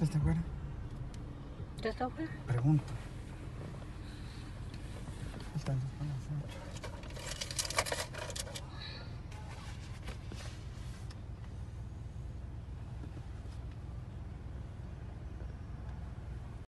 ¿Ya está afuera? ¿Ya está afuera? Pregunto.